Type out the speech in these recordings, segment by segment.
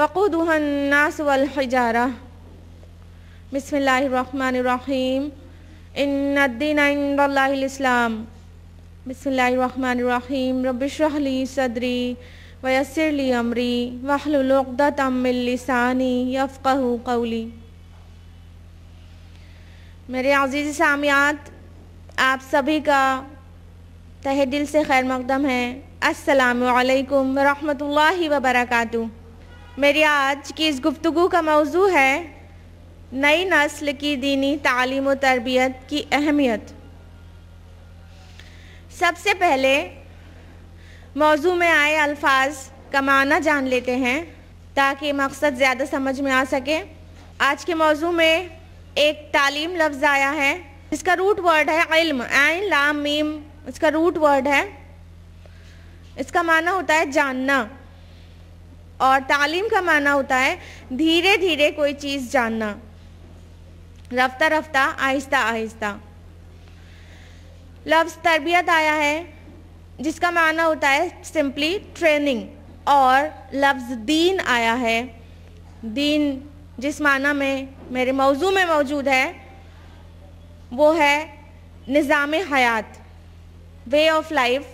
वक़ूदुहन्नास वल हिजारा। बिस्मिल्लाहिर्रहमानिर्रहीम। इन्नद्दीन इंदल्लाहिल इस्लाम। बिस्मिल्लाहिर्रहमानिर्रहीम। रब्बिश्रह ली सदरी वयस्सिर ली अमरी। वहलुल उक़दतम मिन लिसानी यफ़क़हू क़ौली। मेरे अज़ीज़ सामियात, आप सभी का तहे दिल से खैर मकदम है। अस्सलामु अलैकुम रहमतुल्लाहि व बरकातुहू मेरी आज की इस गुफ्तु का मौजू है नई नस्ल की दीनी तालीम व तरबियत की अहमियत। सबसे पहले मौजू में आए अल्फाज का माना जान लेते हैं, ताकि मकसद ज़्यादा समझ में आ सके। आज के मौजू में एक तालीम लफ्ज़ आया है इसका रूट वर्ड है इल्म, आइन, लाम, मीम, इसका रूट वर्ड है। इसका माना होता है जानना। और तालीम का माना होता है धीरे धीरे कोई चीज़ जानना। रफ्ता रफ्ता, आहिस्ता आहिस्ता। लफ्ज़ तरबियत आया है, जिसका माना होता है सिंपली ट्रेनिंग और लफ्ज़ दीन आया है। दीन जिस माना में, मेरे मौजू में मौजूद है, वो है निज़ाम हयात वे ऑफ़ लाइफ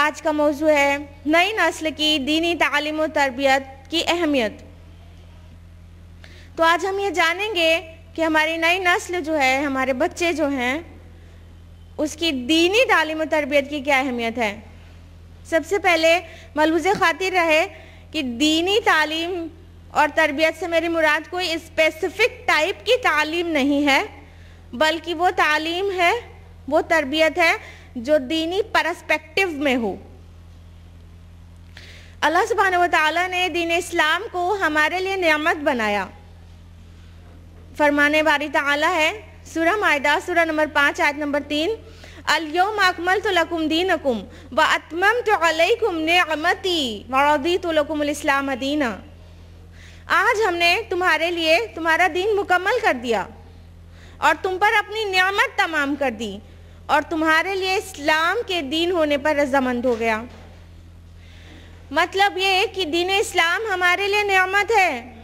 आज का मौजू है नई नस्ल की दीनी तालीम तरबियत की अहमियत। तो आज हम ये जानेंगे कि हमारी नई नस्ल जो है, हमारे बच्चे जो हैं, उसकी दीनी तालीम तरबियत की क्या अहमियत है। सबसे पहले मलबूज खातिर रहे कि दीनी तालीम और तरबियत से मेरी मुराद कोई स्पेसिफिक टाइप की तालीम नहीं है, बल्कि वो तालीम है, वो तरबियत है जो दीनी परस्पेक्टिव में हो। अल्लाह सुबहान व ताला ने दीन इस्लाम को हमारे लिए नियामत बनाया। फरमाने बारी ताला है, सूरह मायदा, सूरह नंबर पाँच, आयत नंबर तीन, अलयोम अकमल तो लकुम दीन अकुम व अतमम तो अलैकुम नेमती वरदी तो लकुम दीना। आज हमने तुम्हारे लिए तुम्हारा दीन मुकम्मल कर दिया और तुम पर अपनी नियामत तमाम कर दी। और तुम्हारे लिए इस्लाम के दीन होने पर रजामंद हो गया। मतलब ये कि दीन इस्लाम हमारे लिए नेमत है।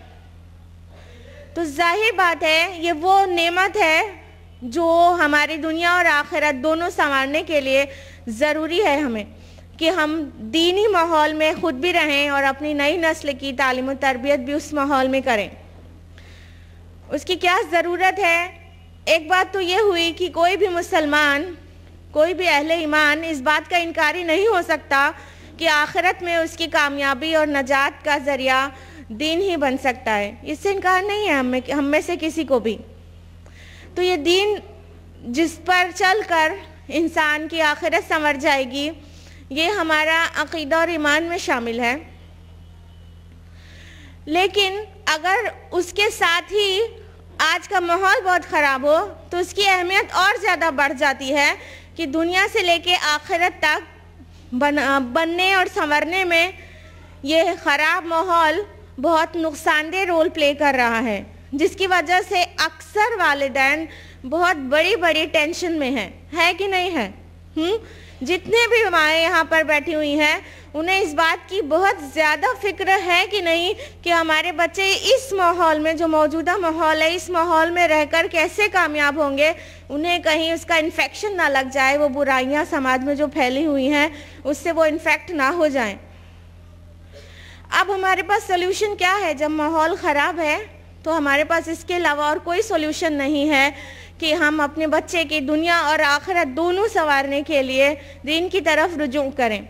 तो ज़ाहिर बात है, ये वो नेमत है जो हमारी दुनिया और आखिरत दोनों संवारने के लिए ज़रूरी है हमें कि हम दीनी माहौल में ख़ुद भी रहें और अपनी नई नस्ल की तालीम तरबियत भी उस माहौल में करें। उसकी क्या ज़रूरत है? एक बात तो ये हुई कि कोई भी मुसलमान, कोई भी अहले ईमान इस बात का इनकारी नहीं हो सकता कि आखिरत में उसकी कामयाबी और नजात का ज़रिया दीन ही बन सकता है। इससे इनकार नहीं है हमें हम में से किसी को भी। तो ये दीन जिस पर चल कर इंसान की आखिरत संवर जाएगी, ये हमारा अकीदा और ईमान में शामिल है। लेकिन अगर उसके साथ ही आज का माहौल बहुत ख़राब हो तो उसकी अहमियत और ज़्यादा बढ़ जाती है कि दुनिया से लेके आखिरत तक बन बनने और संवरने में ये ख़राब माहौल बहुत नुकसानदेह रोल प्ले कर रहा है, जिसकी वजह से अक्सर वालदेन बहुत बड़ी बड़ी टेंशन में हैं है कि नहीं है हुँ? जितने भी माएँ यहाँ पर बैठी हुई हैं, उन्हें इस बात की बहुत ज़्यादा फ़िक्र है कि नहीं कि हमारे बच्चे इस माहौल में, जो मौजूदा माहौल है, इस माहौल में रहकर कैसे कामयाब होंगे, उन्हें कहीं उसका इन्फेक्शन ना लग जाए, वो बुराइयाँ समाज में जो फैली हुई हैं, उससे वो इन्फेक्ट ना हो जाएँ। अब हमारे पास सोल्यूशन क्या है? जब माहौल ख़राब है तो हमारे पास इसके अलावा और कोई सोल्यूशन नहीं है कि हम अपने बच्चे की दुनिया और आखिरत दोनों संवारने के लिए दीन की तरफ़ रुजू करें।